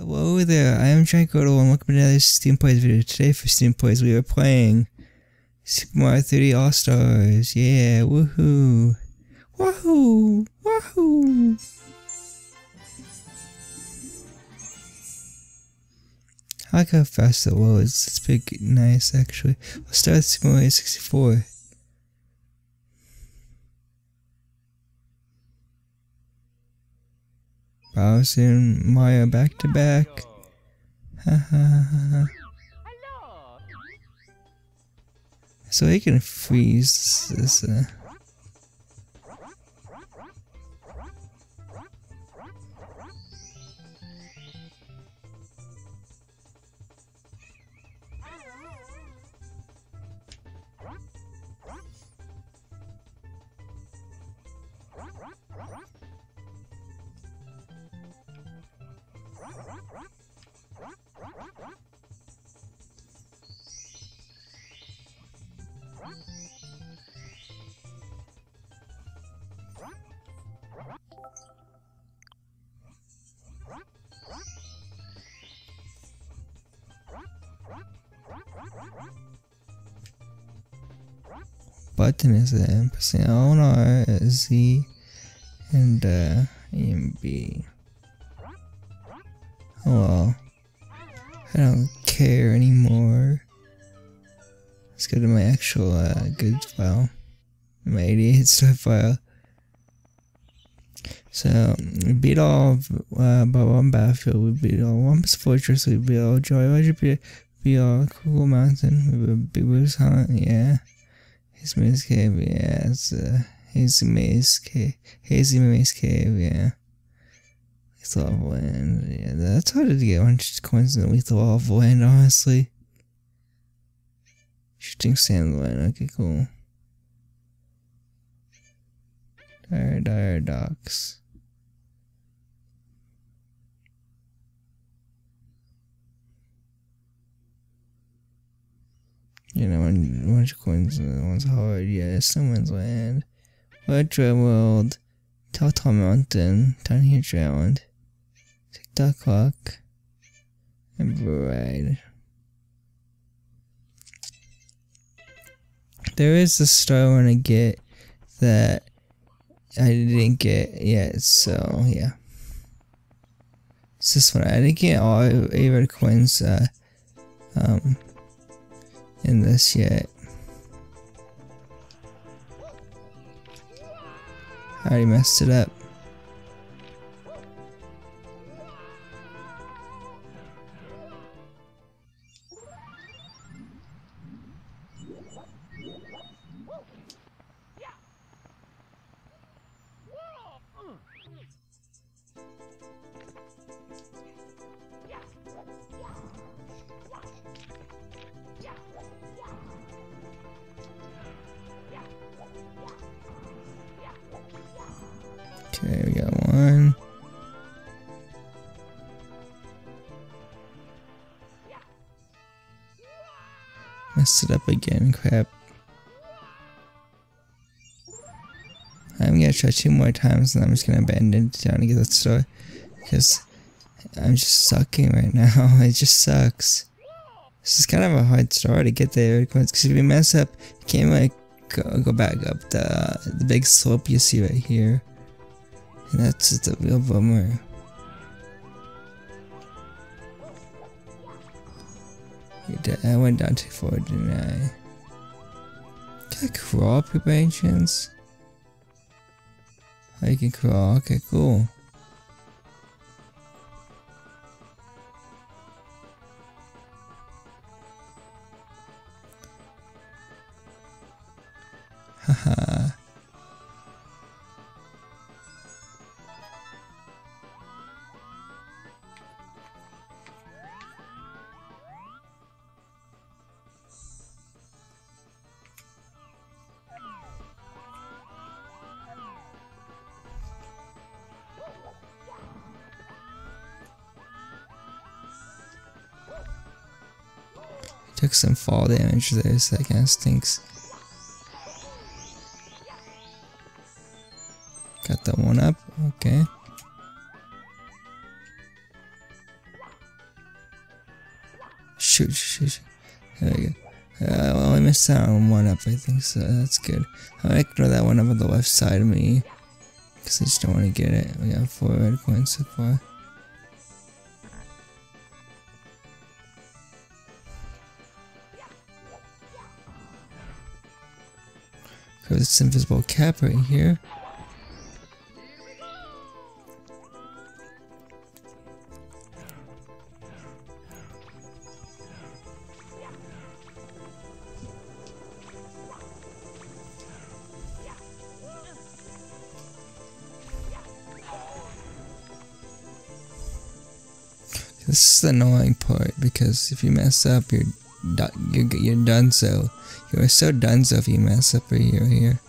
Hello there, I am GiantGrotle and welcome to another Stephen Plays video. Today for Stephen Plays we are playing Super Mario 3D All-Stars. Yeah, woohoo! Wahoo! Wahoo! I like how fast it loads. It's pretty nice actually. Let's start with Super Mario 64. Bowser and Mario back to back. Ha ha ha. So he can freeze this. Uh, button is it? Pressing L and R, Z, and uh, A and B. Oh well. I don't care anymore. Let's go to my actual uh, good file. My 88 star file. So, we beat all of uh, Bob-omb Battlefield, we beat all Whomp's Fortress, we beat all Jolly Roger, we beat all Cool Mountain, we beat Boo's Haunt, yeah. His it's uh, Hazy Maze Cave, yeah. Lethal Land, yeah, that's harder to get 100 coins in Lethal Land, honestly. Shifting Sand Land, okay, cool. Dire, dire docks. You know, when bunch of coins one's hard, yeah, Snowman's Land. Electro World, Tall Tall Mountain, Tiny Huge Island, Tick Tock Clock, and Ride. There is a star I want to get that I didn't get yet, so yeah. It's this one. I didn't get all eight red coins uh, um, in this yet. I already messed it up. Two more times and I'm just gonna abandon down to get that star. Because I'm just sucking right now. it just sucks. This is kind of a hard star to get there because if you mess up, you can't like go, go back up the, the big slope you see right here. And that's just a real bummer. I went down too far, didn't I? Can I crawl up here by any chance? Can crawl, oh, okay, cool. Took some fall damage there, so that kind of stinks. Got that one up, okay. shoot, shoot, shoot. There we go. Uh, well, I missed out on one up, I think, so that's good. I'll ignore that one up on the left side of me. Because I just don't want to get it. We got four red coins so far. Got this invisible cap right here. This is the annoying part because if you mess up, you're you're, you're done so. You're so done so if you mess up here. here.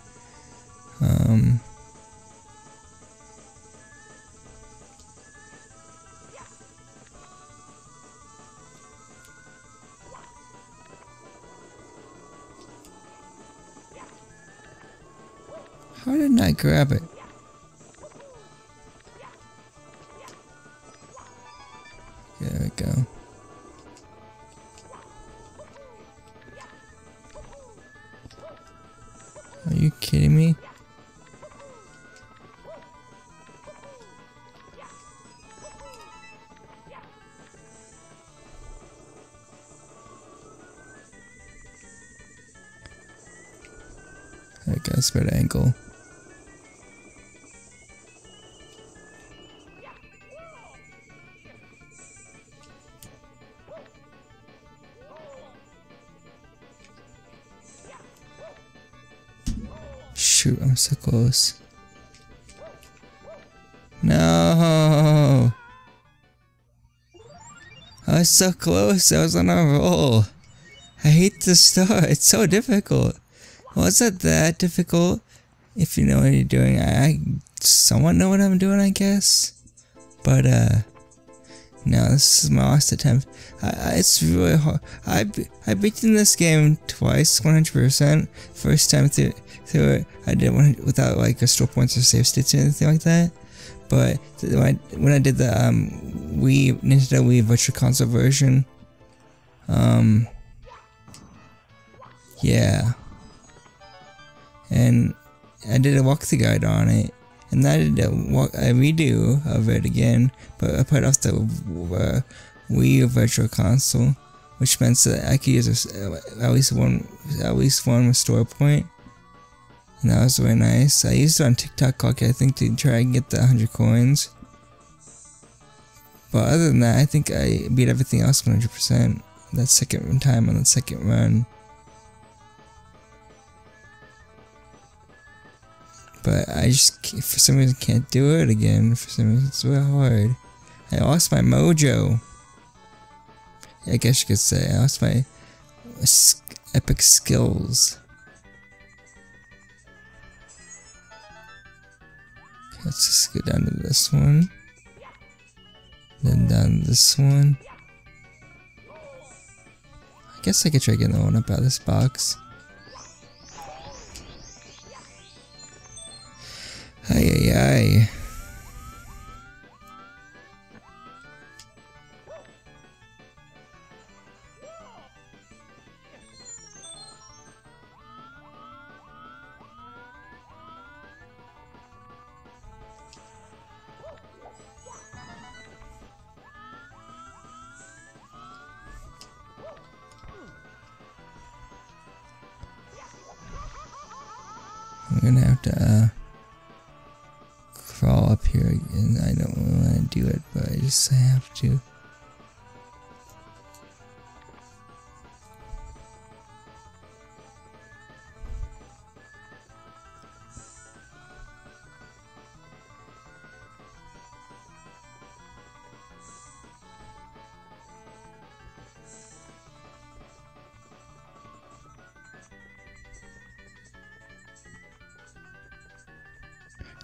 Um. How did I grab it? Got angle. Shoot, I'm so close. No! I was so close, I was on a roll. I hate to start, it's so difficult. Well, not that difficult if you know what you're doing. I, I somewhat know what I'm doing, I guess. But, uh, no, this is my last attempt. I, I, it's really hard. I, I've beaten this game twice, 100%. First time through, through it, I did one without like a store points or save states or anything like that. But when I, when I did the um, Wii, Nintendo Wii Virtual Console version, um, yeah. Did a walkthrough guide on it, and I did a, walk, a redo of it again, but I put off the uh, Wii Virtual Console, which meant that I could use a, at least one at least one restore point, and that was really nice. I used it on TikTok, I think, to try and get the 100 coins. But other than that, I think I beat everything else 100%. That second time on the second run. But I just, for some reason, can't do it again. For some reason, it's really hard. I lost my mojo. I guess you could say I lost my epic skills. Let's just go down to this one. Then down this one. I guess I could try getting the one up out of this box. Ay ay ay. I'm gonna have to uh, crawl up here again. I don't want to do it, but I just have to.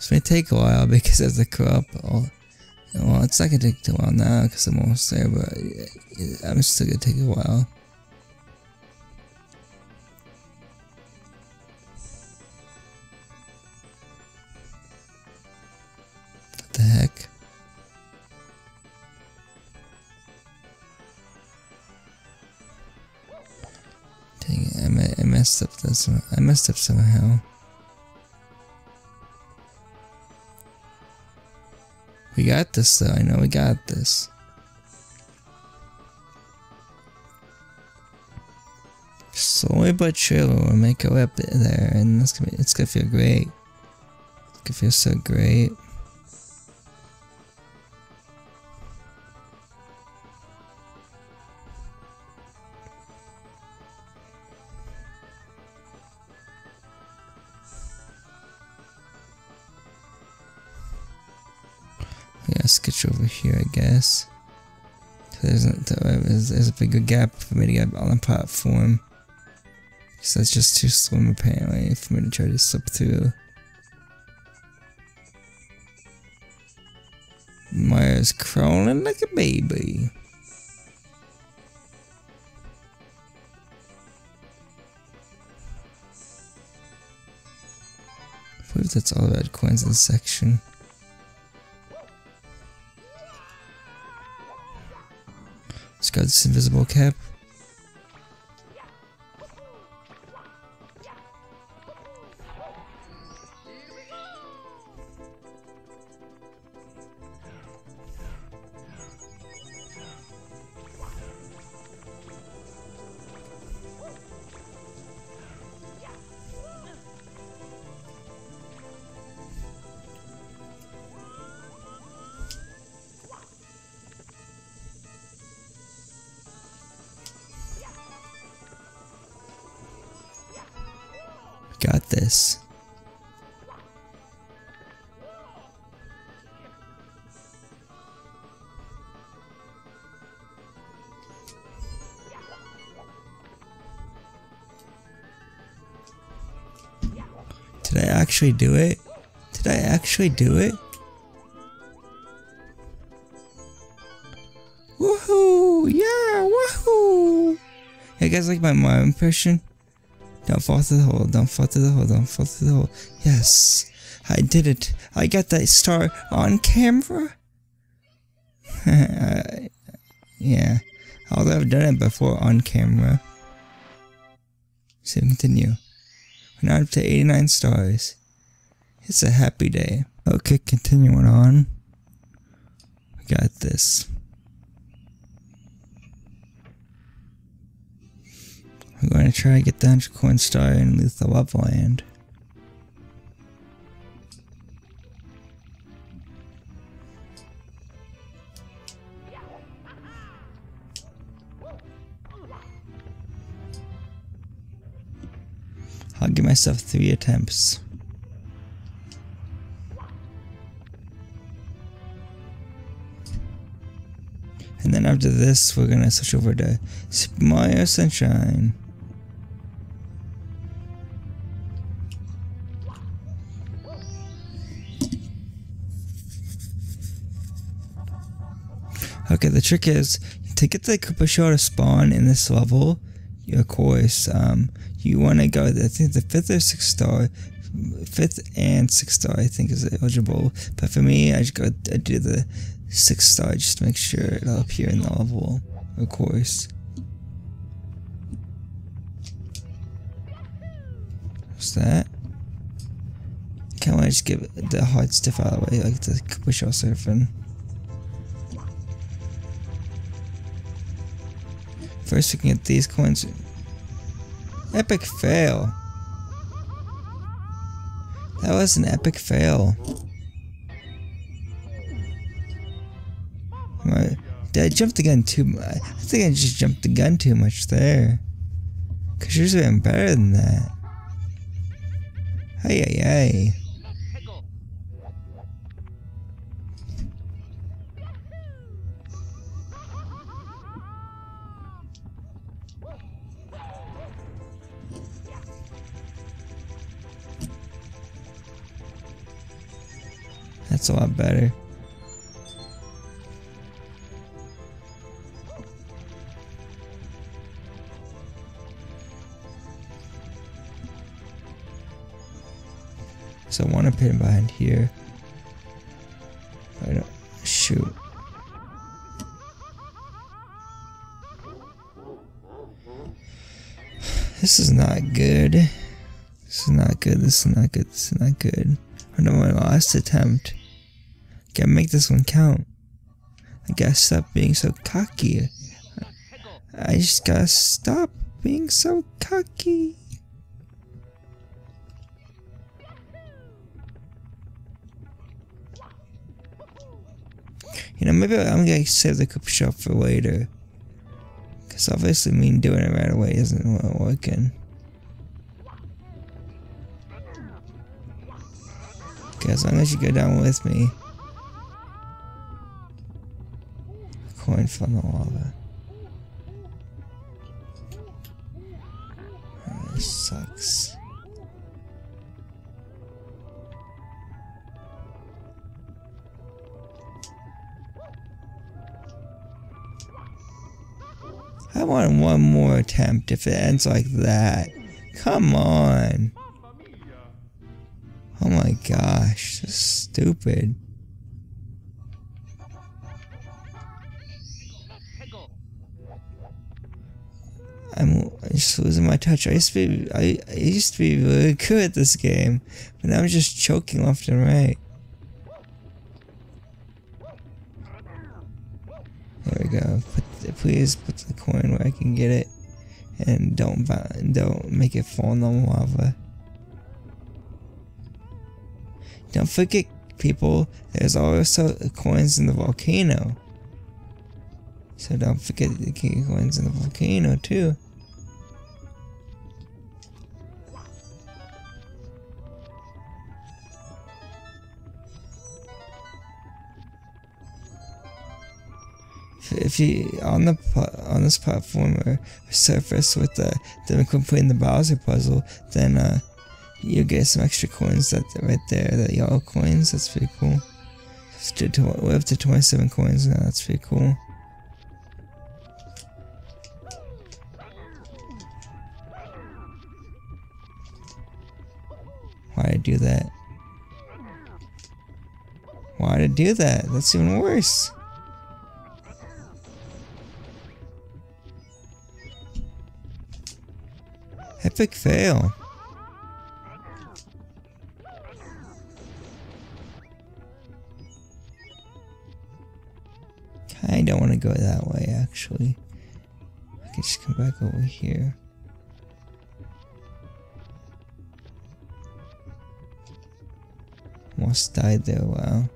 Gonna take a while because of the crop. Well, it's not gonna take too long now because I'm almost there, but I'm still gonna take a while. What the heck? Dang it! I messed up this one. I messed up somehow. We got this though, I know we got this. Slowly but surely we'll make our way up there and it's gonna, be, it's gonna feel great. It's gonna feel so great. There's a, uh, there's, there's a gap for me to get on the platform. Because that's just too slim apparently for me to try to slip through. Maya's crawling like a baby. I believe that's all about coins in this section. It's got this invisible cap. Actually do it? Did I actually do it? Woohoo! Yeah, woohoo! Hey guys like my mom impression? Don't fall through the hole, don't fall through the hole, don't fall through the hole. Yes, I did it. I got that star on camera. yeah, although I've done it before on camera. So continue. We're now up to 89 stars. It's a happy day. Okay, continuing on. We got this. I'm going to try to get the 100 coin star lose the lava land. I'll give myself three attempts. After this, we're gonna switch over to Super Mario Sunshine. Okay, the trick is to get the Koopa Shell to spawn in this level. Of course, um, you want to go. I think the fifth or sixth star, fifth and sixth star, I think is eligible. But for me, I just go. I do the sixth star just to make sure it'll appear in the level. Of course. What's that? Can't I just give the hard stuff out of the way, like the Koopa Shell surfing? First we can get these coins. Epic fail. That was an epic fail. I jump the gun too much? I think I just jumped the gun too much there. Cause would been better than that. Hey, hey, hey. That's a lot better. So I want to put him behind here. I don't shoot. This is not good. This is not good. This is not good. This is not good. I know my last attempt. Gotta make this one count. I gotta stop being so cocky. I just gotta stop being so cocky. You know, maybe I'm gonna save the cup shop for later. Because obviously me doing it right away isn't working. Okay, as long as you go down with me. Coin from the lava. If it ends like that. Come on. Oh my gosh, is stupid. I'm just losing my touch. I used to be I, I used to be really good at this game, but now I'm just choking left and right. There we go. Put, please put the coin where I can get it, and don't don't make it fall in the lava. Don't forget, people. There's also coins in the volcano. So don't forget the coins in the volcano too. If you on the on this platform or surface with the them completing the Bowser puzzle, then uh, you get some extra coins that right there, the yellow coins. That's pretty cool. We're up to 27 coins now. That's pretty cool. Why do that? Why I do that? That's even worse. Epic fail. I don't want to go that way actually. I can just come back over here. Almost died there, wow.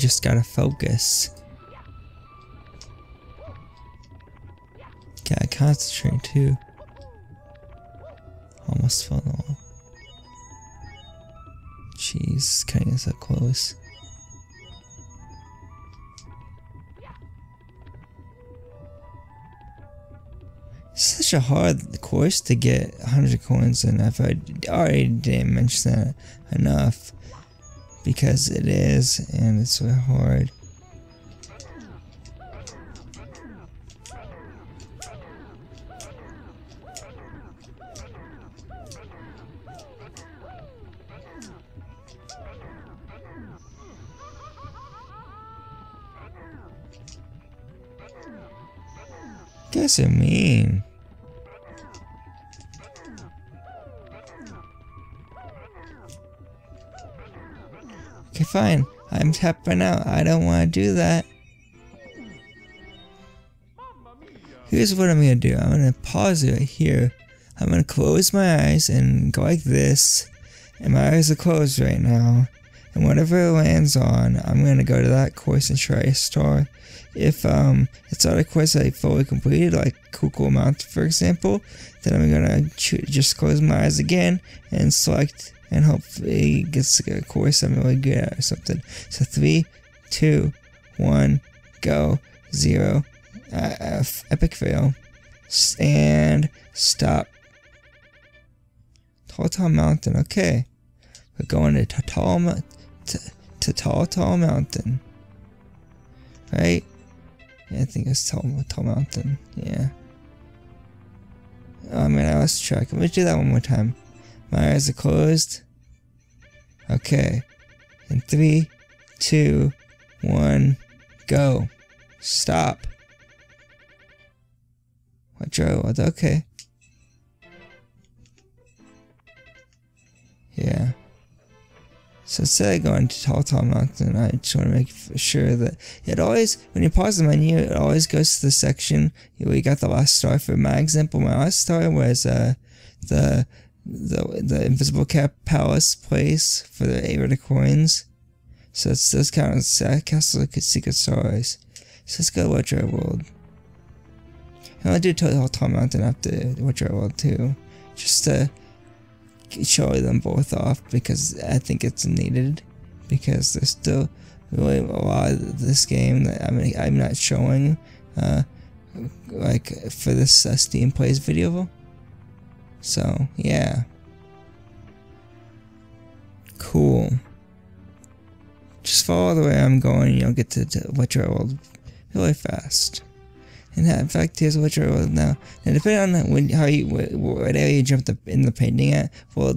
Just gotta focus. Gotta concentrate too. Almost fell off. Jeez, cutting us so close. Such a hard course to get 100 coins in. If I already didn't mention that enough because it is and it's so hard. Guess it mean. Fine. I'm tapping out. I don't want to do that. Here's what I'm going to do. I'm going to pause it right here. I'm going to close my eyes and go like this. And my eyes are closed right now. And whatever it lands on, I'm going to go to that course and try a star. If um, it's not a course I fully completed, like Cuckoo Mountain for example, then I'm going to just close my eyes again and select and hopefully gets to get a course I'm really good at or something. So three, two, one, go, zero, uh, epic fail, and stop. Tall Tall Mountain, okay. We're going to Tall to, Tall Tall Mountain. Right? Yeah, I think it's Tall Tall Mountain. Yeah. Oh man, I lost track. Let's do that one more time. My eyes are closed. Okay. In three, two, one, go. Stop. Drove? Okay. Yeah. So instead of going to Tall Tall Mountain, I just want to make sure that it always, when you pause the menu, it always goes to the section where you got the last star. For my example, my last star was uh, the the the Invisible Cap Palace place for the red coins. So it's those kind of castle secret stars. So let's go to Wet-Dry World. And I'll do Tall Tall Mountain after Wet-Dry World too, just to show them both off because I think it's needed because there's still really a lot of this game that I'm, I'm not showing uh, like for this uh, Stephen Plays video. So yeah. Cool. Just follow the way I'm going and you'll get to, to Wet-Dry World really fast. And in fact, here's what you're now. Now, depending on when, how you, what, what area you jump the, in the painting at, will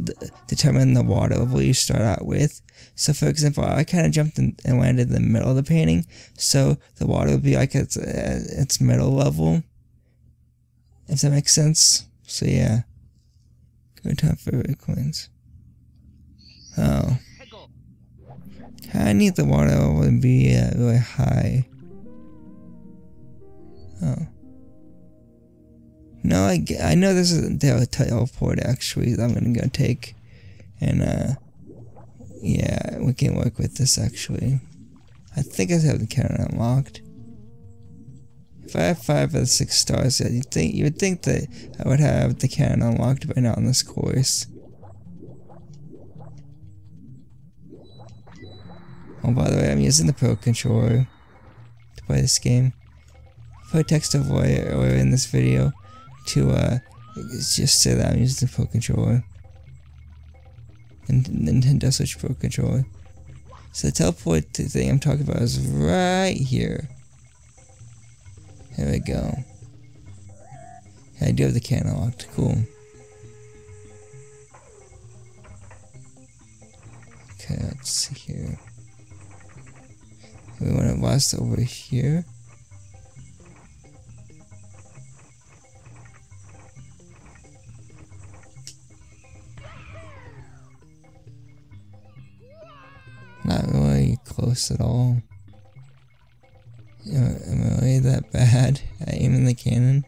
determine the water level you start out with. So, for example, I kind of jumped in, and landed in the middle of the painting, so the water would be like its, uh, its middle level. If that makes sense. So, yeah. Time for red coins. Oh. I need the water to be uh, really high. Oh. No, I, I know this is a teleport actually I'm gonna go take. And, uh, yeah, we can work with this actually. I think I have the cannon unlocked. If I have five of the six stars, you think you would think that I would have the cannon unlocked by now on this course. Oh, by the way, I'm using the Pro Controller to play this game put text overlay earlier in this video to uh, just say that I'm using the Pro Controller. And Nintendo Switch Pro Controller. So the teleport thing I'm talking about is right here. There we go. I do have the cannon locked. Cool. Okay, let's see here. We want to blast over here. Not really close at all. Am I that bad at aiming the cannon?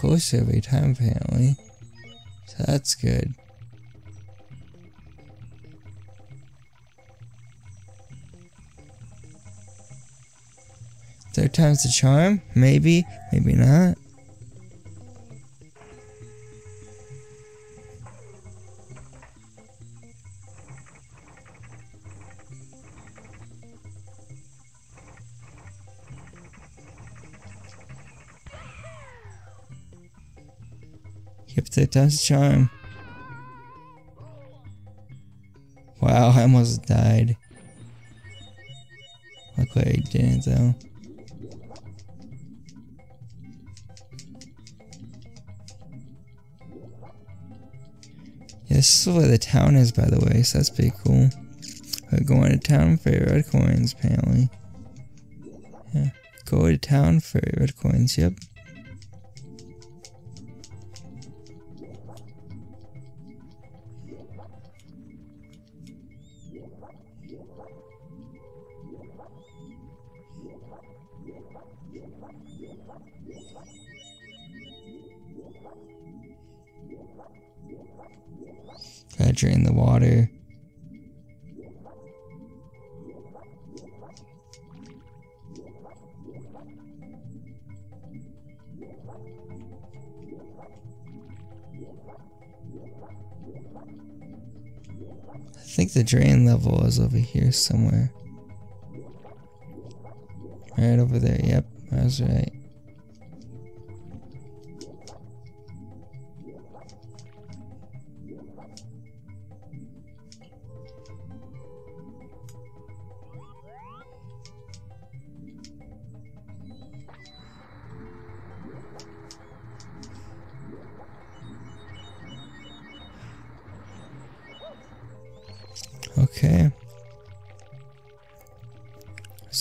Closer every time apparently. So that's good. Third time's the charm? Maybe, maybe not. It times charm. Wow, I almost died. Luckily I didn't though. Yeah, this is where the town is by the way, so that's pretty cool. We're going to town for red coins apparently. Yeah. Go to town for red coins, yep. Is over here somewhere. Right over there, yep, was right.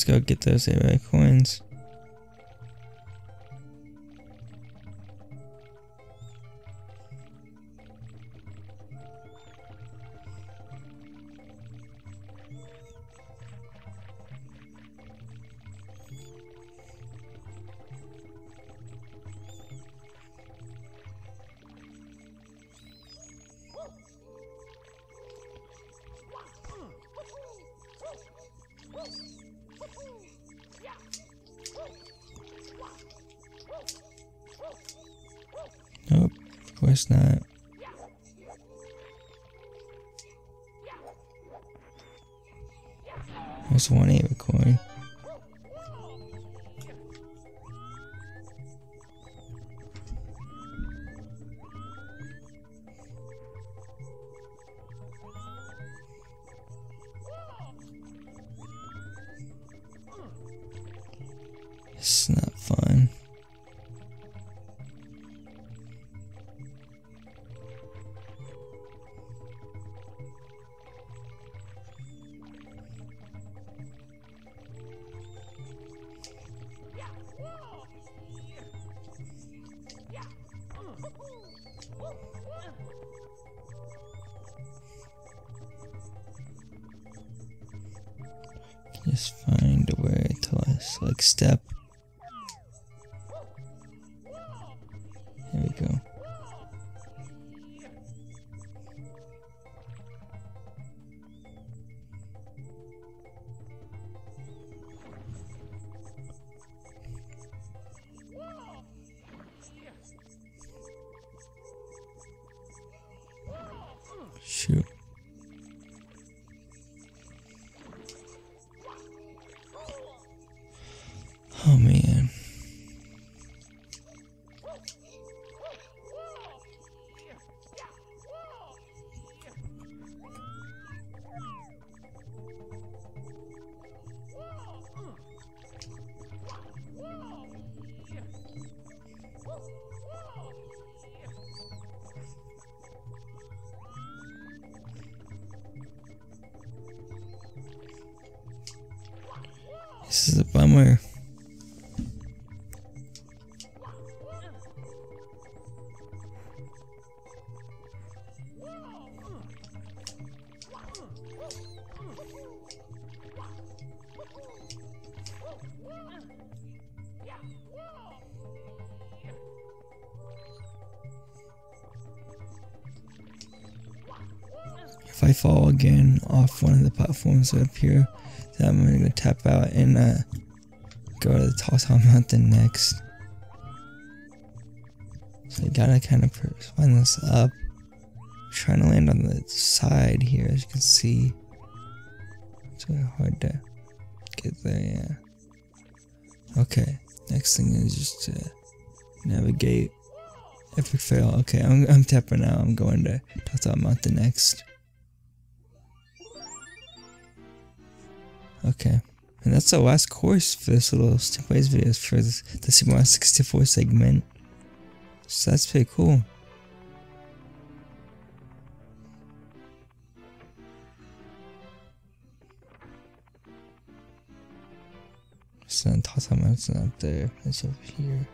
Go get those AI coins. Up here, then I'm gonna tap out and uh, go to the Tall Mountain next. So gotta kind of find this up. trying to land on the side here, as you can see. It's really hard to get there, yeah. Okay, next thing is just to navigate. Epic fail. Okay, I'm, I'm tapping out. I'm going to Tall Mountain next. Okay. And that's the last course for this little stepwise videos for this, the Super Mario 64 segment. So that's pretty cool. So then Tall Tall Mountain up there. It's over here.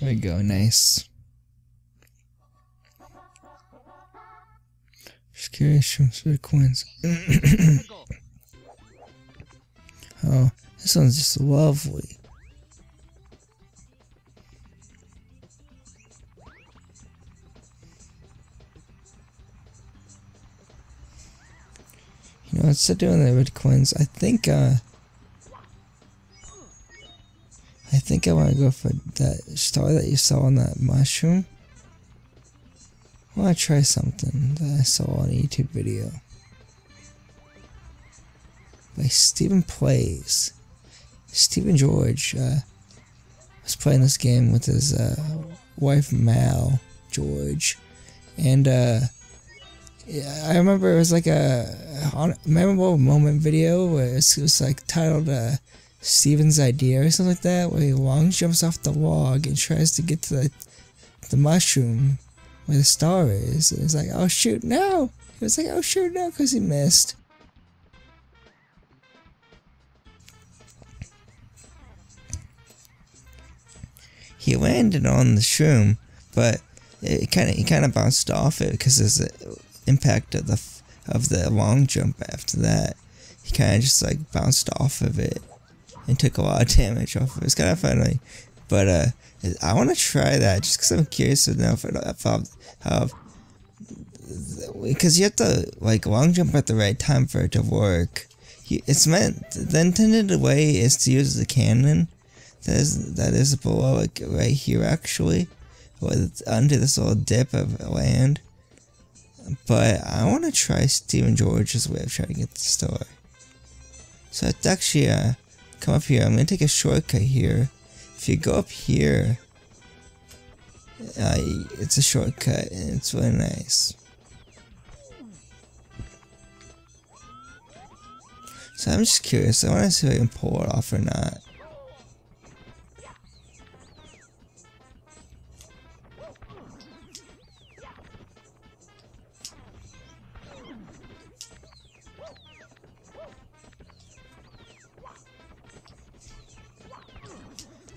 There we go, nice. Excavation sequence. oh, this one's just lovely. You know, instead of doing the red coins, I think, uh, I think I want to go for that star that you saw on that mushroom. I want to try something. That I saw on a YouTube video. By Stephen Plays. Stephen George uh, was playing this game with his uh, wife Mal George, and uh, I remember it was like a, memorable moment video where it was, it was like titled uh, Stephen's idea or something like that, where he long jumps off the log and tries to get to the the mushroom where the star is. Oh, it was like, oh shoot, no! He was like, oh shoot, no, because he missed. He landed on the shroom, but it kind of he kind of bounced off it because there's the impact of the of the long jump after that. He kind of just like bounced off of it and took a lot of damage off of it. It's kind of funny, but uh, I want to try that just because I'm curious to know if I'll, how because you have to like long jump at the right time for it to work. It's meant the intended way is to use the cannon that is that is below like right here actually, with under this little dip of land. But I want to try Stephen George's way of trying to get the star. So it's actually uh, come up here. I'm gonna take a shortcut here. If you go up here, uh, it's a shortcut and it's really nice. So I'm just curious. I want to see if I can pull it off or not.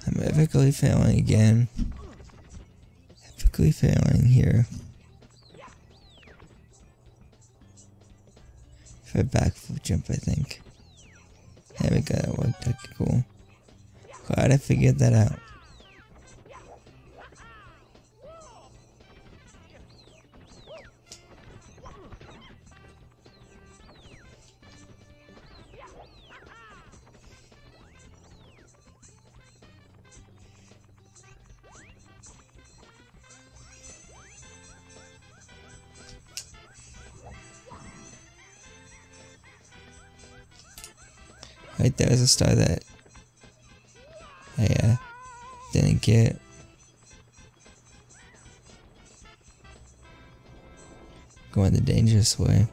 I'm epically failing again. Epically failing here. For a backflip jump, I think. There we go, that worked. Okay, cool. Glad I figured that out. Right there is a star that I uh, didn't get. Going the dangerous way.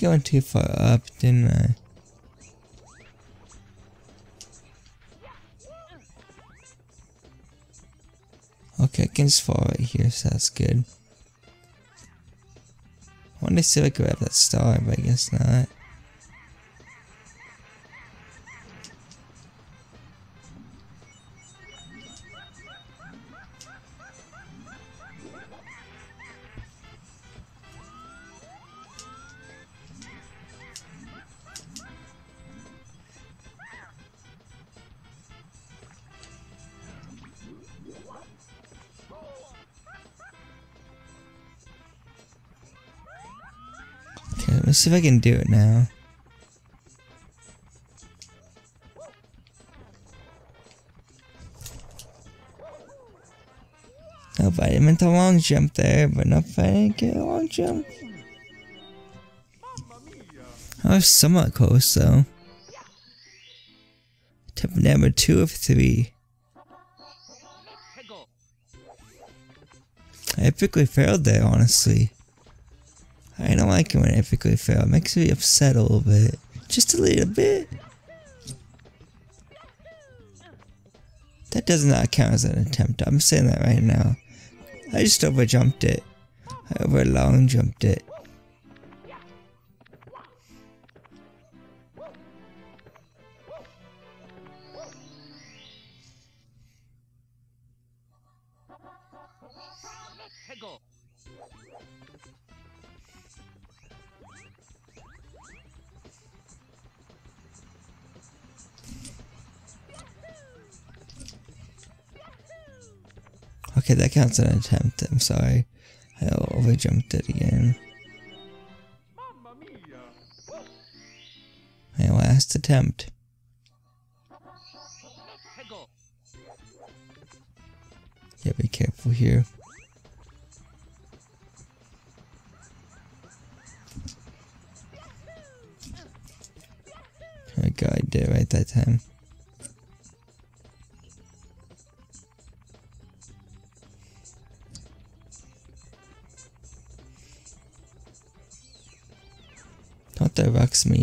Going too far up, didn't I? Okay, I can just fall right here, so that's good. I want to see if I can grab that star, but I guess not. Let's see if I can do it now. Didn't meant a long jump there, but I didn't get a long jump. I was somewhat close though. Tip number two of three. I epically failed there, honestly. Like it when I epically fail. It makes me upset a little bit. Just a little bit. That does not count as an attempt. I'm saying that right now. I just overjumped it. I over long jumped it. Okay, that counts as an attempt. I'm sorry. I over jumped it again. My last attempt. Yeah, be careful here. Oh god, I did it right that time.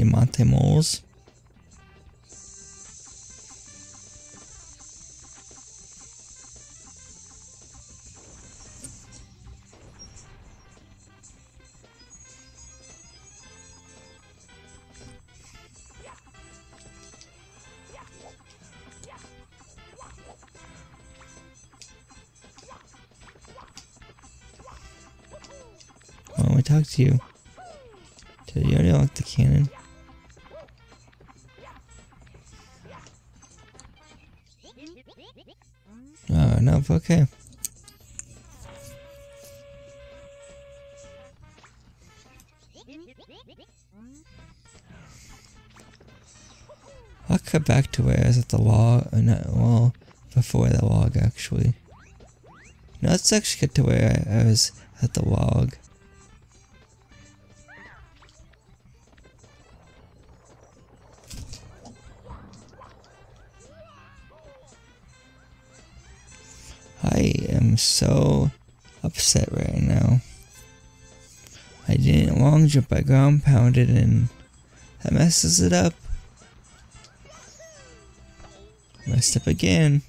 Monty Moles. Well, we talk to you. Cannon? Oh, no, okay. I'll cut back to where I was at the log, uh, not, well, before the log actually. No, let's actually get to where I, I was at the log. So upset right now. I didn't long jump, I ground pounded and that messes it up. Messed up again.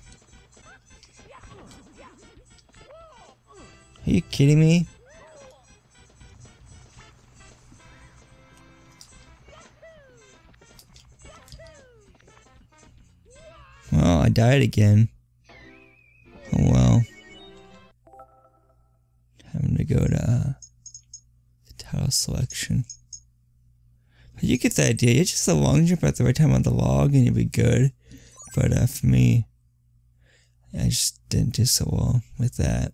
Are you kidding me? Well, I died again. But you get the idea. You just a long jump at the right time on the log and you'll be good. But uh, for me, I just didn't do so well with that.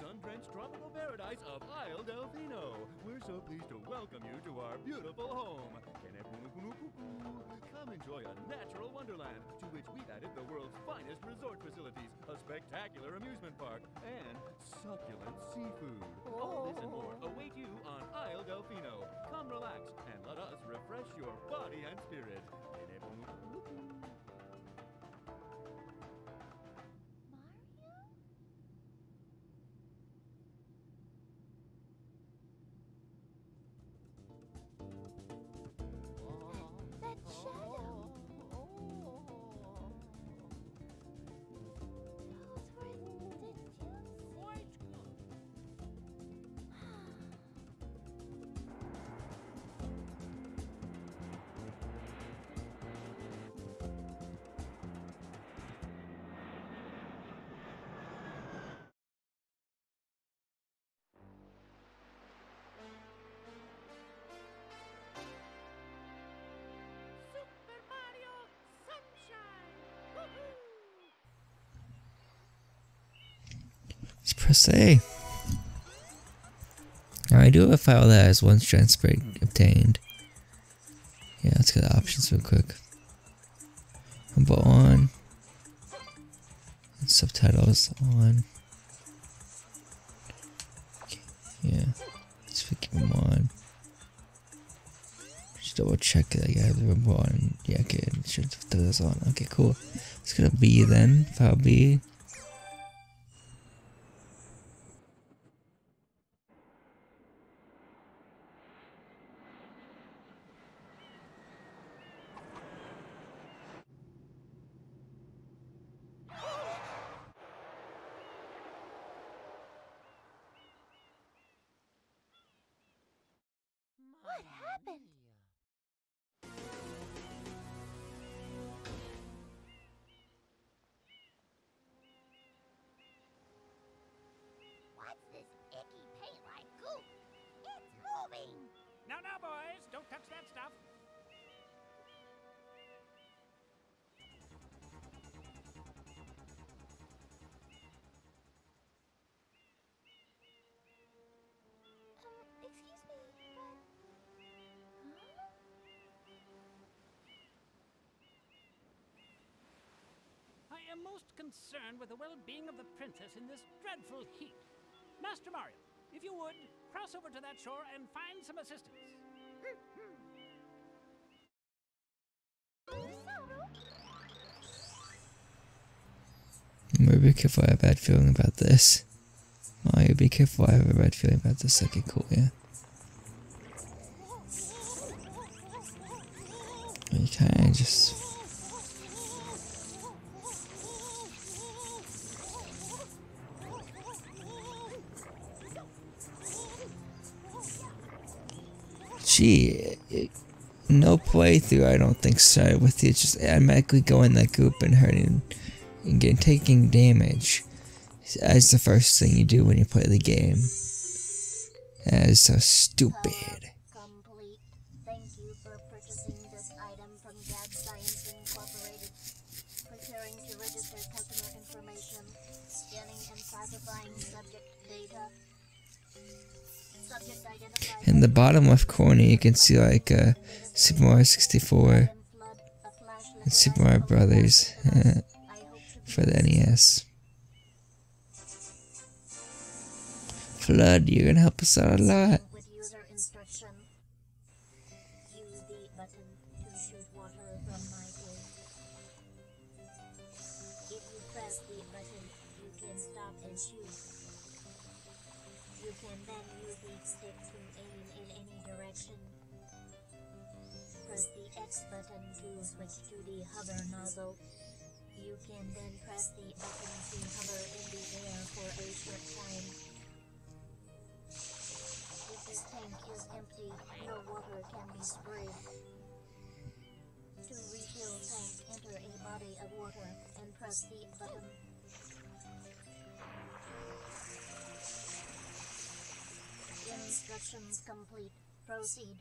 Sun-drenched tropical paradise of Isle Delfino. We're so pleased to welcome you to our beautiful home. Come enjoy a natural wonderland to which we've added the world's finest resort facilities, a spectacular amusement park, and succulent seafood. All this and more oh. await you on Isle Delfino. Come relax and let us refresh your body and spirit. A. Now I do have a file that has one strength break obtained. Yeah, let's get options real quick. Rumble on. And subtitles on. Okay, yeah. Let's keep them on. Just double check that I have the rumble on. Yeah, okay, should subtitles on. Okay, cool. It's gonna be then. File B. happened? What's this icky paint-like goop? It's moving! Now, now, boys, don't touch that stuff. Am most concerned with the well-being of the princess in this dreadful heat. Master Mario, if you would, cross over to that shore and find some assistance. Be careful, I have a bad feeling about this. Mario, be careful, I have a bad feeling about this. Okay, cool, yeah. Kinda just. Playthrough, I don't think started with you just automatically going that goop and hurting and getting taking damage. That's the first thing you do when you play the game. That is so stupid. The bottom left corner, you can see like uh, Super Mario 64 and Super Mario Brothers uh, for the NES. FLUDD, you're gonna help us out a lot. Switch to the hover nozzle. You can then press the to hover in the air for a short time. If this tank is empty, no water can be sprayed. To refill tank, enter a body of water and press the button. Instructions complete. Proceed.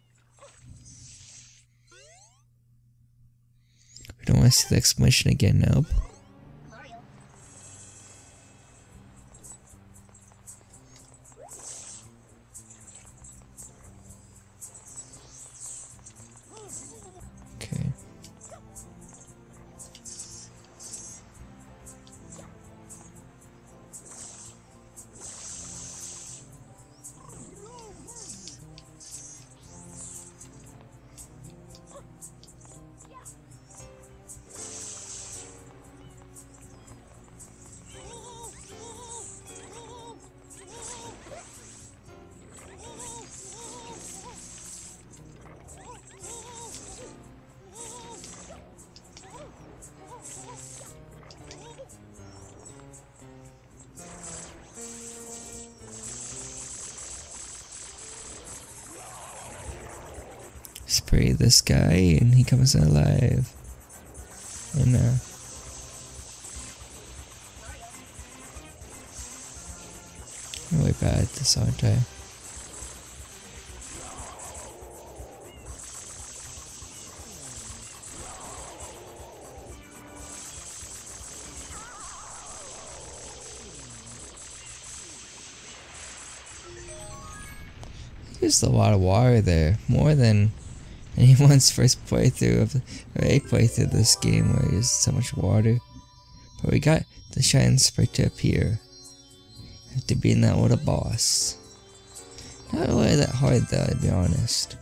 To see the exclamation again, nope. This guy and he comes alive. And uh really bad at this, aren't I? There's a lot of water there, more than anyone's first playthrough of or a playthrough of this game where there's so much water. But we got the Shine Sprite to appear. Have to be in that a boss. Not really that hard though, to be honest.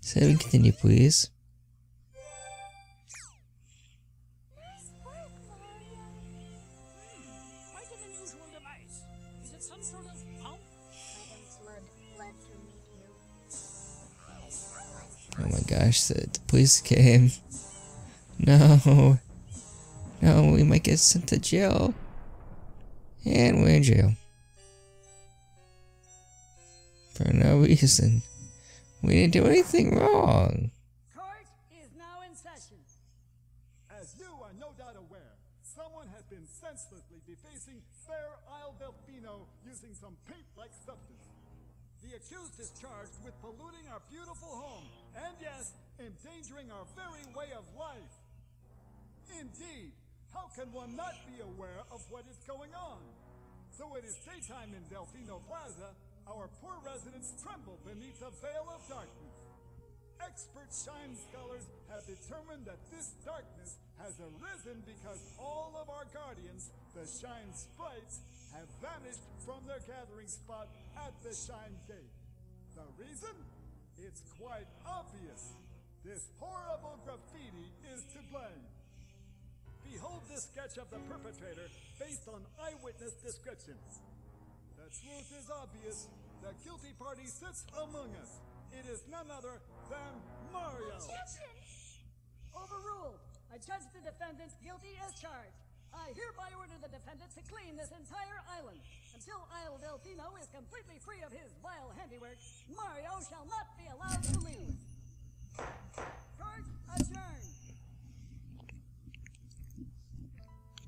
So we continue please. My gosh, the, the police came. No. No, we might get sent to jail. And we're in jail. For no reason. We didn't do anything wrong. Court is now in session. As you are no doubt aware, someone has been senselessly defacing Fair Isle Delfino using some paint-like substance. The accused is charged with polluting our beautiful home, and yes, endangering our very way of life. Indeed, how can one not be aware of what is going on? Though it is daytime in Delfino Plaza, our poor residents tremble beneath a veil of darkness. Expert shine scholars have determined that this darkness has arisen because all of our guardians, the Shine Sprites, have vanished from their gathering spot at the Shine Gate. The reason? It's quite obvious. This horrible graffiti is to blame. Behold this sketch of the perpetrator based on eyewitness descriptions. The truth is obvious. The guilty party sits among us. It is none other than Mario. Overruled. I judge the defendant guilty as charged. I hereby order the defendant to clean this entire island. Until Isle Delfino is completely free of his vile handiwork, Mario shall not be allowed to leave.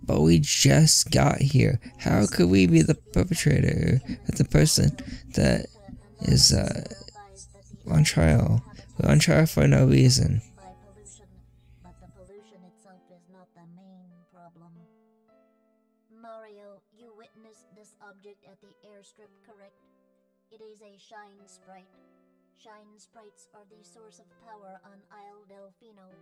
But we just got here. How could we be the perpetrator? Of the person that is uh, on trial. We're on trial for no reason. Mario, you witnessed this object at the airstrip, correct? It is a shine sprite. Shine sprites are the source of power on Isle Delfino.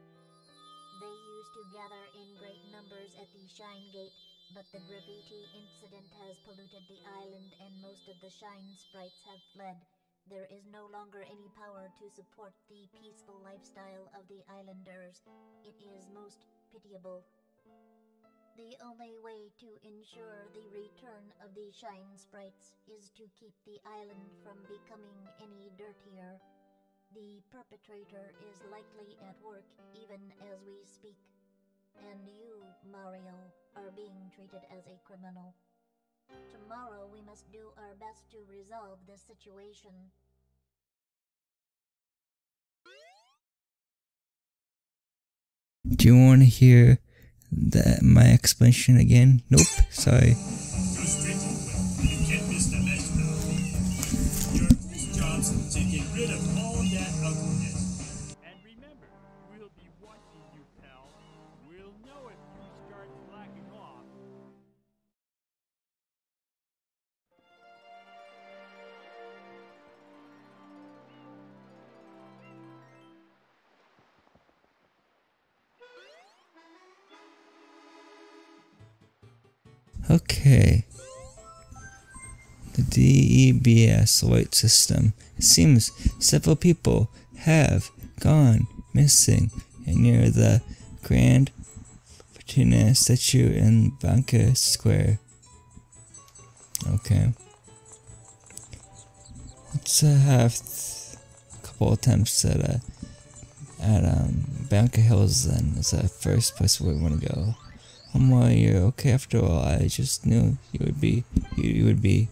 They used to gather in great numbers at the Shine Gate, but the graffiti incident has polluted the island and most of the Shine sprites have fled. There is no longer any power to support the peaceful lifestyle of the islanders. It is most pitiable. The only way to ensure the return of the Shine Sprites is to keep the island from becoming any dirtier. The perpetrator is likely at work even as we speak. And you, Mario, are being treated as a criminal. Tomorrow we must do our best to resolve this situation. Do you want to hear that my explanation again? Nope. Sorry. DEBS alert system. It seems several people have gone missing near the Grand Fortuna statue in Banca Square. Okay. Let's uh, have a couple attempts at uh, at um Hills then as the first place we want to go. My, you're okay after all. I just knew you would be. You, you would be.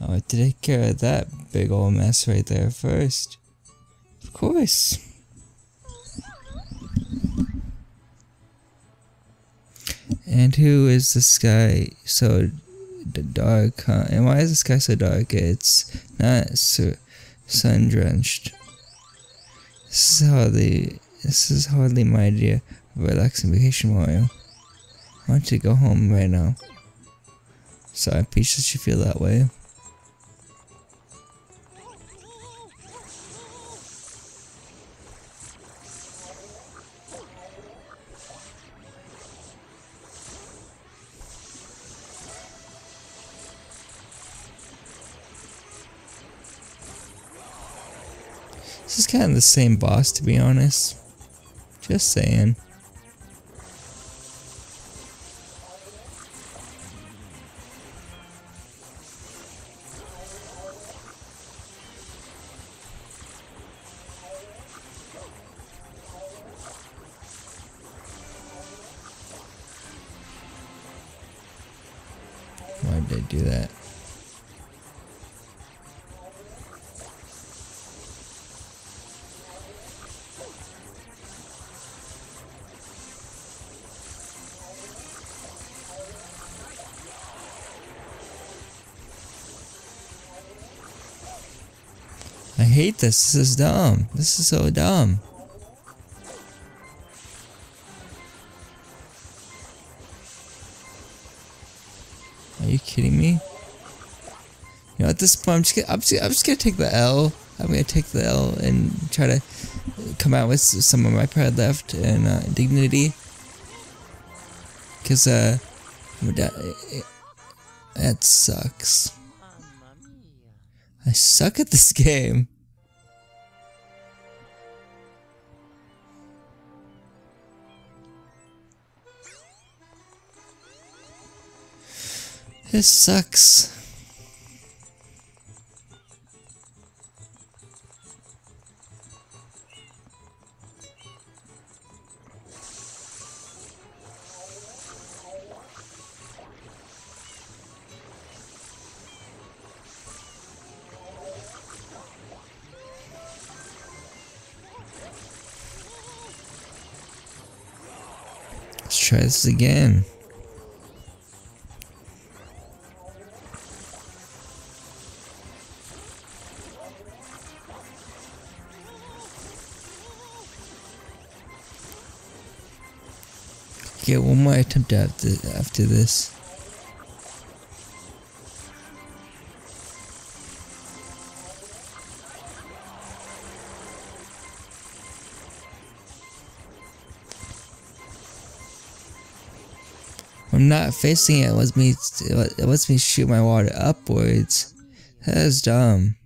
Oh, I would take care of that big old mess right there first. Of course. And who is this guy so dark, huh? And why is this guy so dark? It's not so sun drenched. This is hardly. This is hardly my idea of a relaxing vacation, Mario. I want you to go home right now. Sorry, Peach, that you feel that way. Of the same boss, to be honest. Just saying. Hate this. This is dumb. This is so dumb. Are you kidding me? You know, at this point, I'm just gonna, I'm just, I'm just gonna take the L. I'm gonna take the L and try to come out with some of my pride left and uh, dignity. Cause uh, a da- that sucks. I suck at this game. This sucks. Let's try this again. One more attempt after after this. I'm not facing it. It lets me. It lets me shoot my water upwards. That is dumb.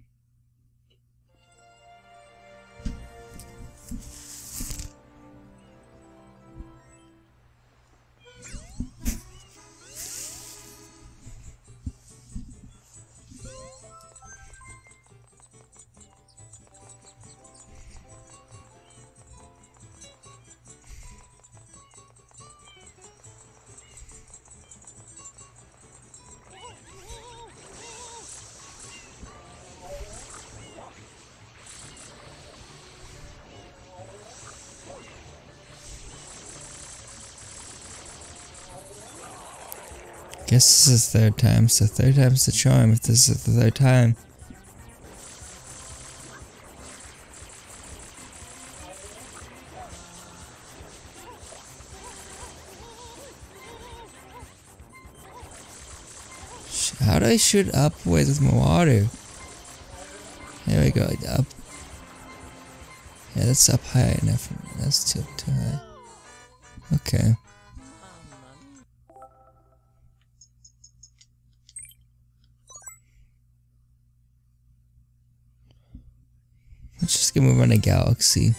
This is the third time, so third time's the charm if this is the third time. How do I shoot upwards with my water? There we go, up. Yeah, that's up high enough. That's too, too high. Okay. Let's move on a galaxy.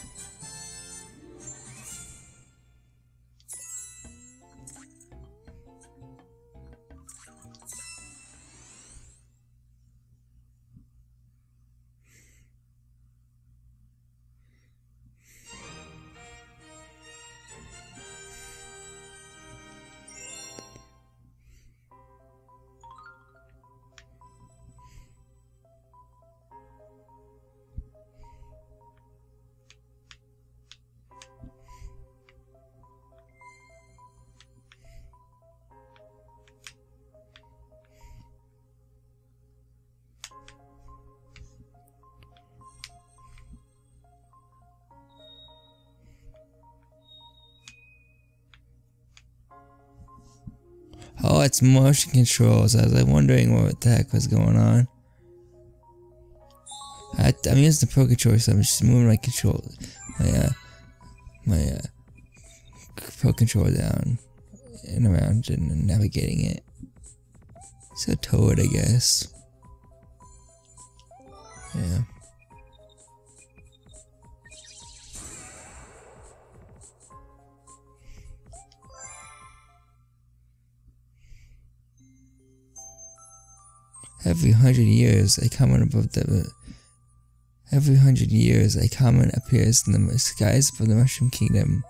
Motion controls. I was like wondering what the heck was going on. I, I'm using the Pro Controller, so I'm just moving my control, my uh, my uh, Pro Controller down and around and navigating it. So Toad, I guess. Every hundred years, a comet above the every hundred years a comet appears in the skies above the Mushroom Kingdom.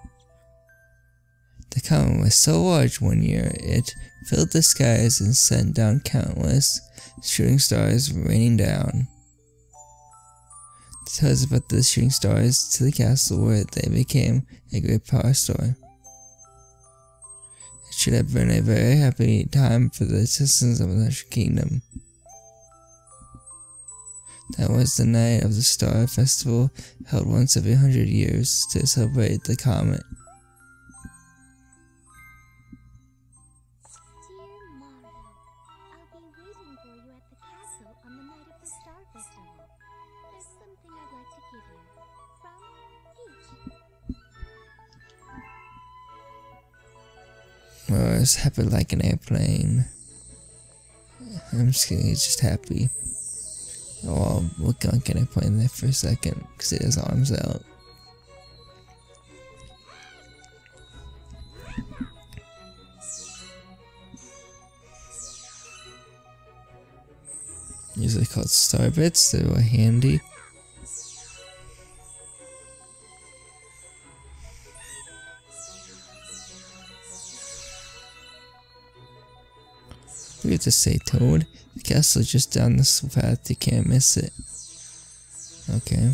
The comet was so large one year it filled the skies and sent down countless shooting stars raining down. It tells about the shooting stars to the castle where they became a great power store. It should have been a very happy time for the citizens of the Mushroom Kingdom. That was the night of the Star Festival, held once every hundred years to celebrate the comet. Well, it's happy like an airplane. I'm just kidding, he's just happy. Oh, what gun can I put in there for a second, because it has arms out. Usually called star bits, they were handy. To say Toad. The castle is just down this path, you can't miss it. Okay.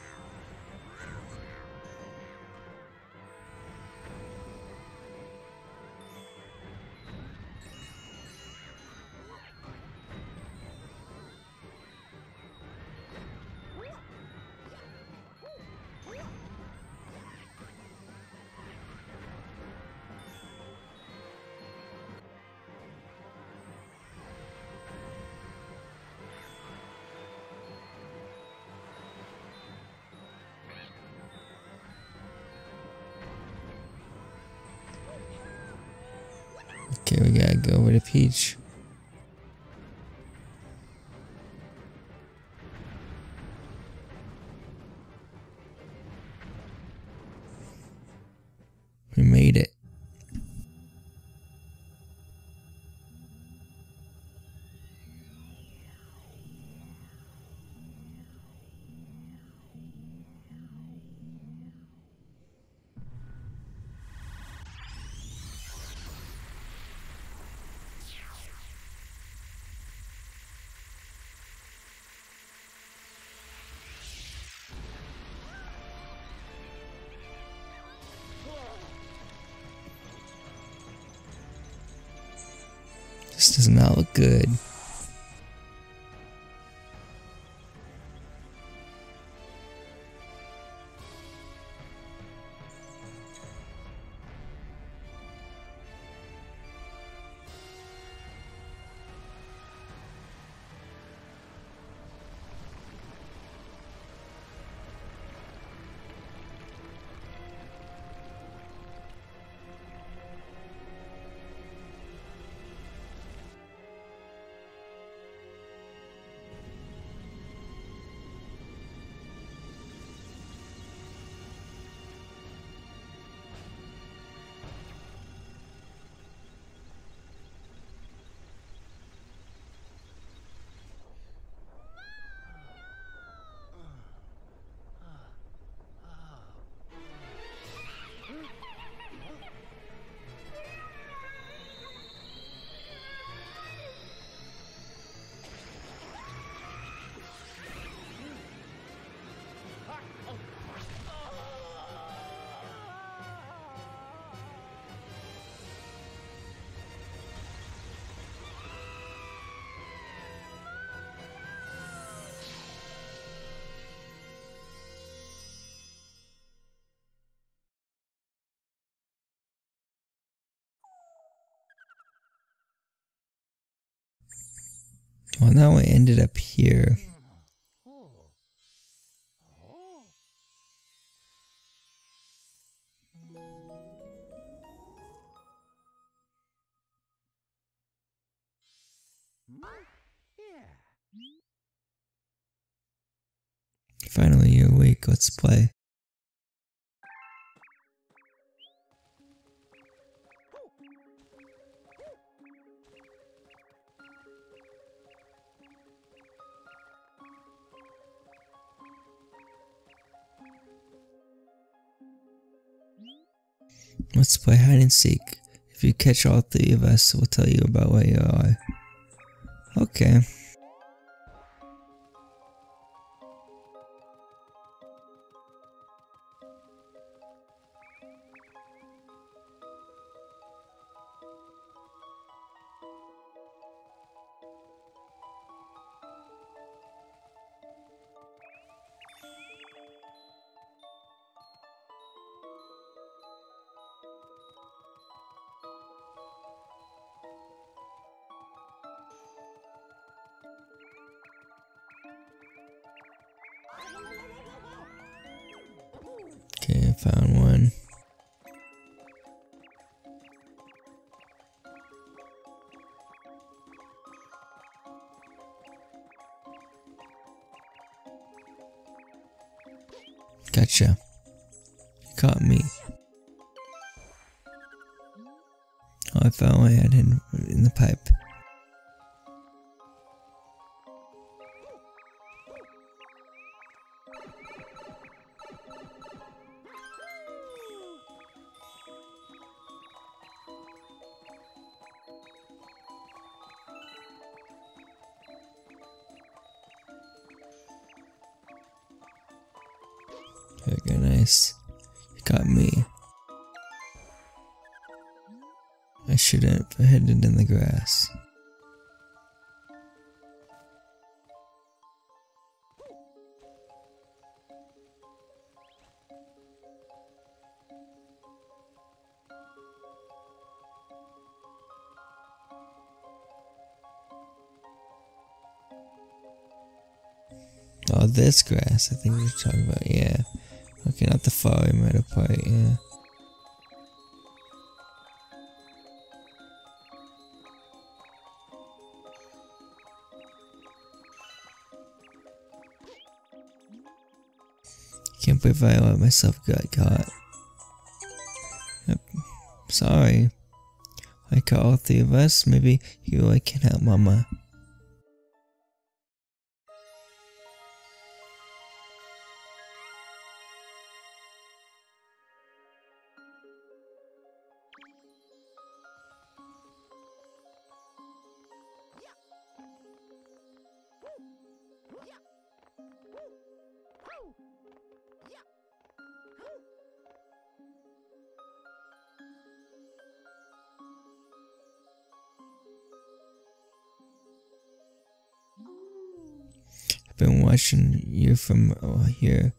Go good. Well, now I ended up here. Finally, you're awake. Let's play. Let's play hide and seek. If you catch all three of us, we'll tell you about where you are. Okay. Okay, Very nice. You got me. I should have hidden in the grass. This grass, I think are talking about, yeah. Okay, not the far middle part, yeah. Can't believe I let myself get caught. Yep. Sorry. I caught all three of us. Maybe you I can help Mama. Watching you from oh, here.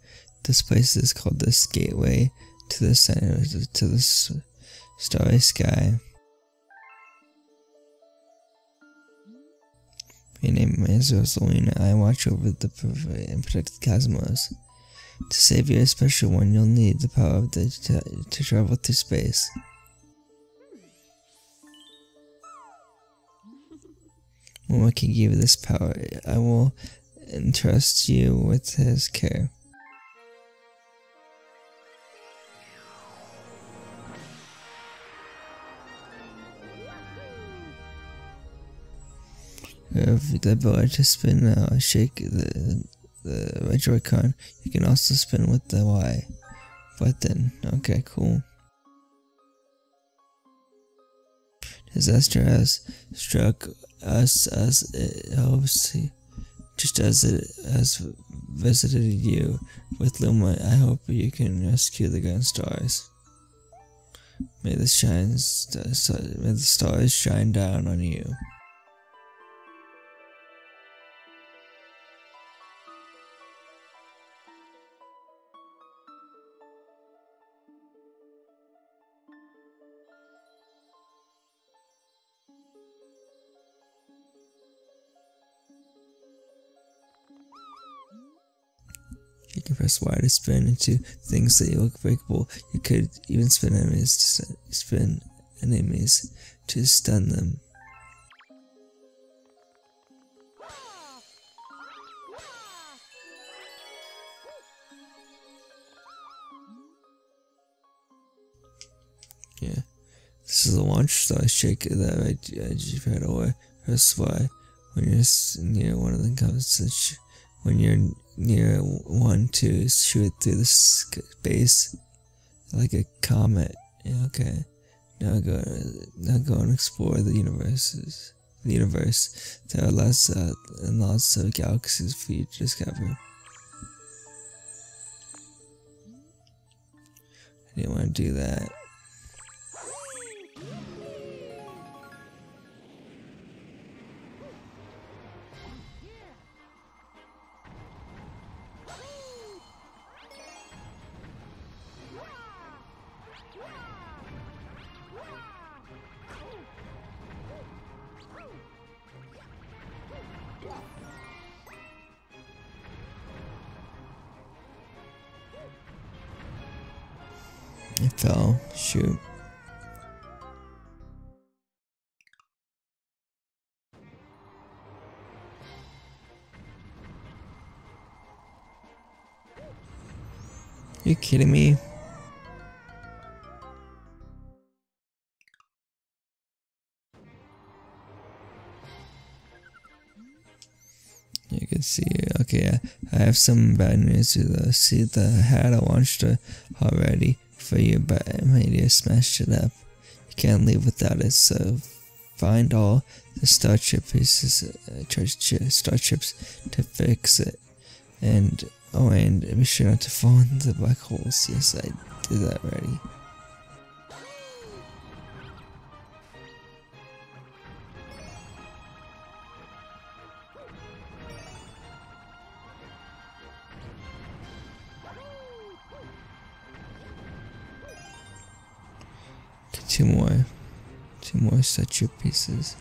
This place is called this gateway to the center to the starry sky. My name is Rosalina. I watch over the prov- and protect the cosmos. To save your special one, you'll need the power of the to, to travel through space. When I can give you this power, I will entrust you with his care. If the ability to spin, uh, shake the the Joy-Con, you can also spin with the Y button. Okay, cool. Disaster has struck us as it hopes, just as it has visited you with Luma. I hope you can rescue the gun stars. May the shines, uh, may the stars shine down on you. Press Y to spin into things that you look breakable. You could even spin enemies to spin enemies to stun them. Yeah. This is a launch star. Shake that edge right away. Press Y when you're near one of the comes to when you're near one to shoot through the space like a comet. Yeah, okay. Now go now go and explore the universes. The universe. There are lots uh, and lots of galaxies for you to discover. I didn't want to do that. You kidding me? You can see, okay, I have some bad news to see the hat I launched already for you, but Media smashed it up. You can't leave without it, so find all the star chip pieces, uh, star to fix it. And, oh, and be sure not to fall into the black holes. Yes, I did that already. Two more. Two more chip pieces.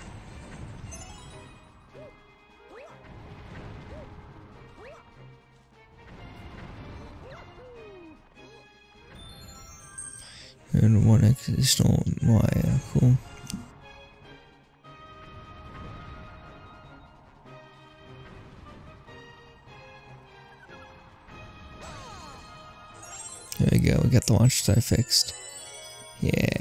Additional Maya, cool. There we go, we got the launch star fixed. Yeah.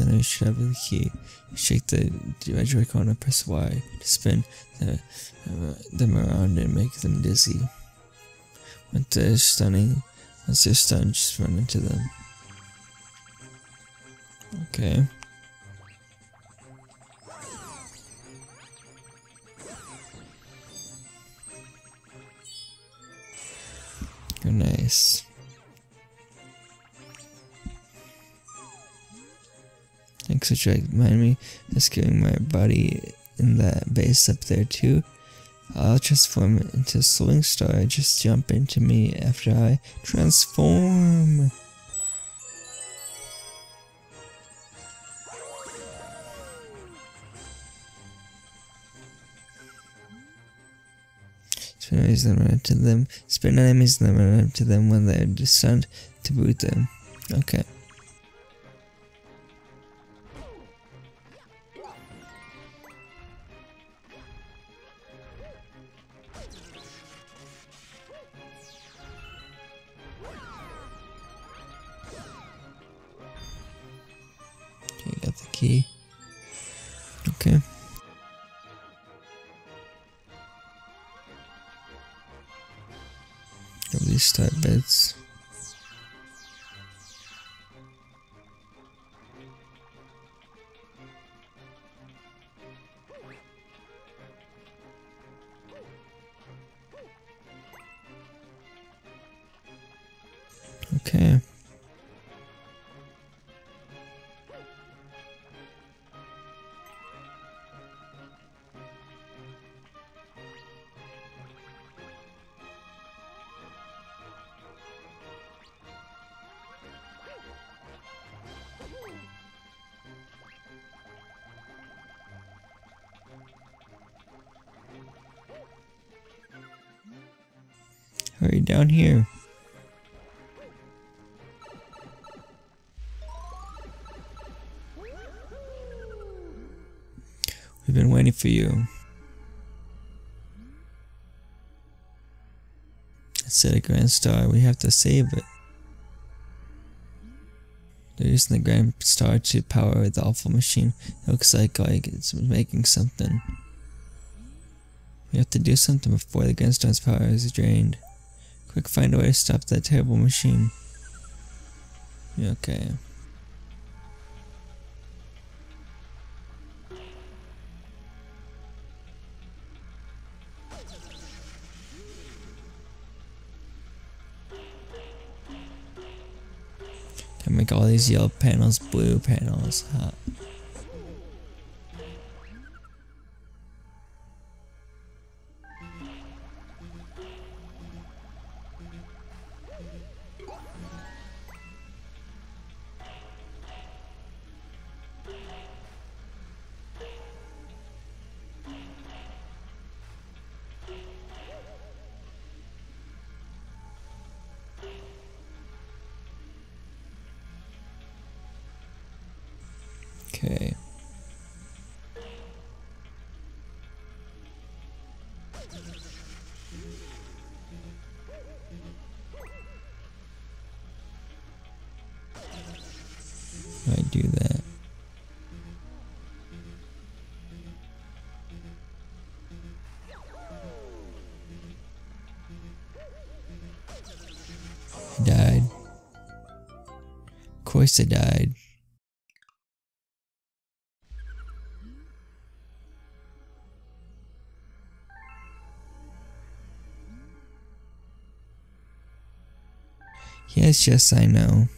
center, have the key, shake the Joy-Con and press Y to spin the, uh, them around and make them dizzy. When they're stunning, once they're stunned, just run into them. Okay. For trying remind me. Just giving my body in that base up there too. I'll transform into a Sling Star. Just jump into me after I transform. Spin enemies and run to them. Spin enemies then run to them when they're stunned to boot them. Okay. Key. Okay. Of these start beds. Down here. We've been waiting for you. Set a Grand Star, we have to save it. They're using the Grand Star to power the awful machine. It looks like like it's making something. We have to do something before the Grand Star's power is drained. Quick, find a way to stop that terrible machine. Okay. Can make all these yellow panels blue panels. Huh. I do that. I died. Of course I died. Yes, yes, I know.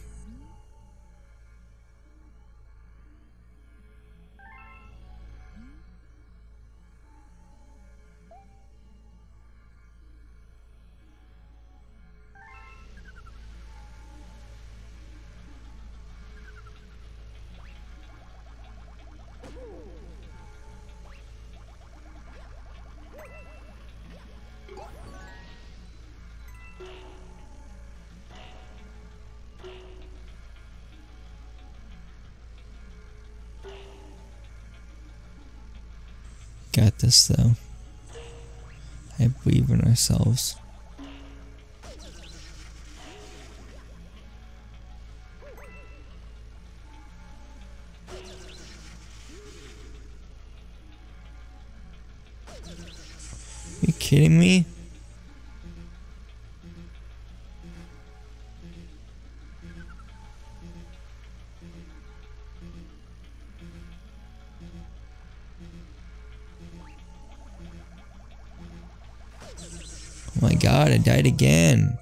This though. I believe in ourselves. God, I died again.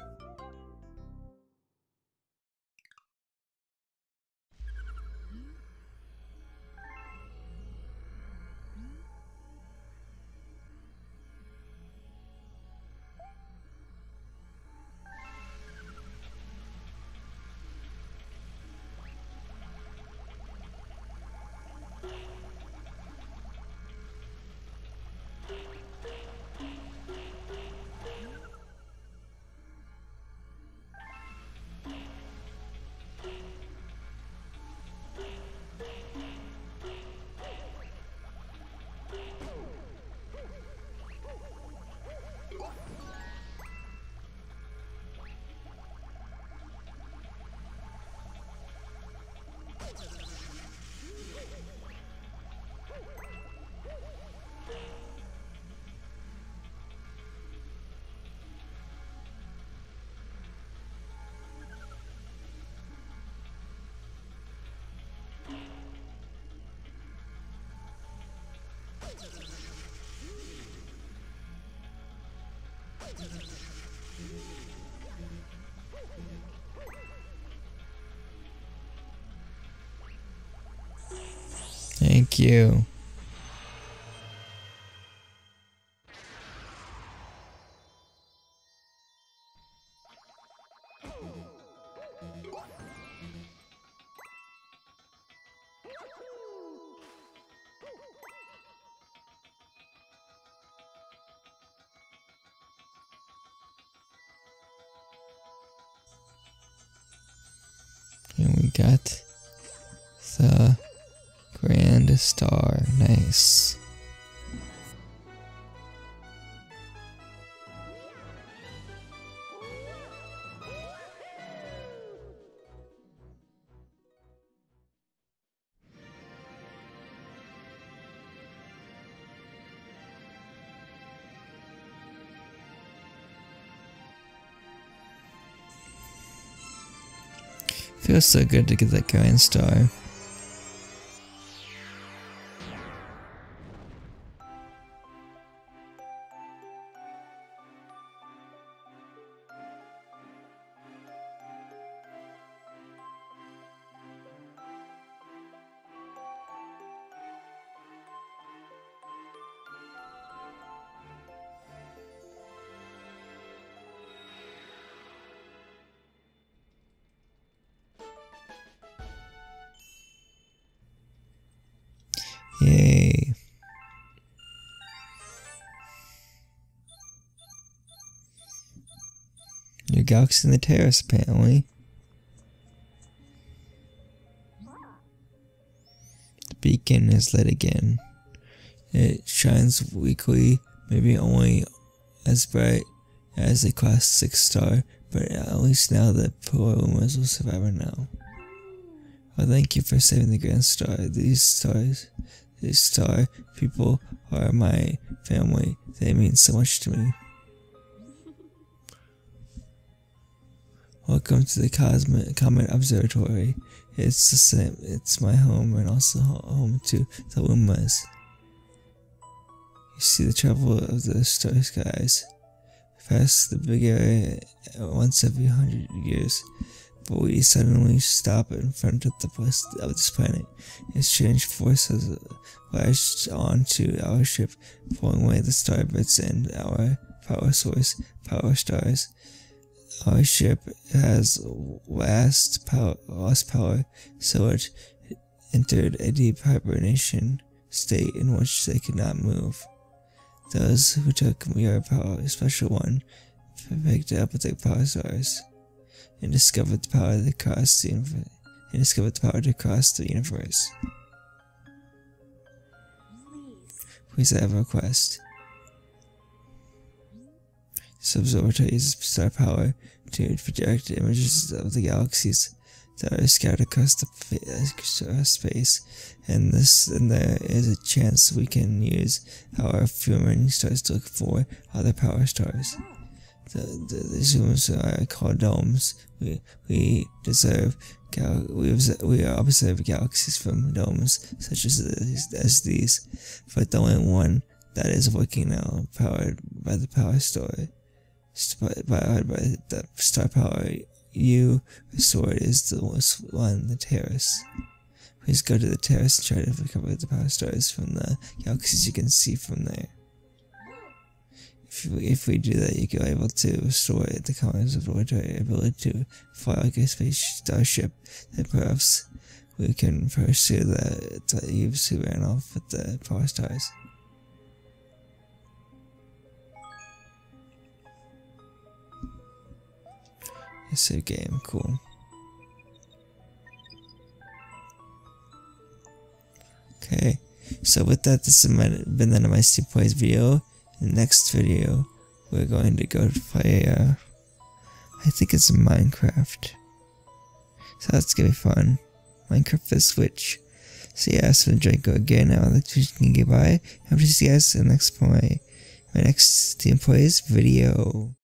Thank you. Feels so good to get that Grand Star. Galaxy in the terrace, apparently. The beacon is lit again. It shines weakly, maybe only as bright as a class 6 star, but at least now the poor Lumas will survive now. Oh, thank you for saving the Grand Star. These stars, these star people are my family. They mean so much to me. Welcome to the Cosmic Comet Observatory. It's the same. It's my home and also home to the Lumas. You see the travel of the star skies. Pass the big area once every hundred years but we suddenly stop in front of the place of this planet. A strange force has lashed onto our ship, pulling away the star bits and our power source, power stars. Our ship has lost power, lost power, so it entered a deep hibernation state in which they could not move. Those who took your power, a special one, picked up the power stars and discovered the power to cross the. And discovered the power to cross the universe. Please, I have a request. This uses star power to project images of the galaxies that are scattered across the space, and this and there is a chance we can use our few remaining stars to look for other power stars. The, the, the zooms are called domes. We we deserve we observe, we observe galaxies from domes such as these, as these, but the only one that is working now, powered by the power story. By, by, by the star power you restored is the most one, the terrace. Please go to the terrace and try to recover the power stars from the galaxies you can see from there. If we, if we do that, you're able to restore the colors of the ability to fly like a space starship, then perhaps we can pursue the, the Eves who ran off with the power stars. A game, cool. Okay, so with that, this has been the my Stephen Plays video. In the next video, we're going to go to play, uh, I think it's Minecraft. So that's gonna be fun. Minecraft for the Switch. So yeah, so Draco again, I would like to say goodbye. Hope to see you guys in the next my, my next Stephen Plays video.